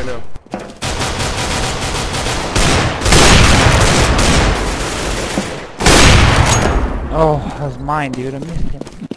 right now. Oh, that was mine, dude. I missed him.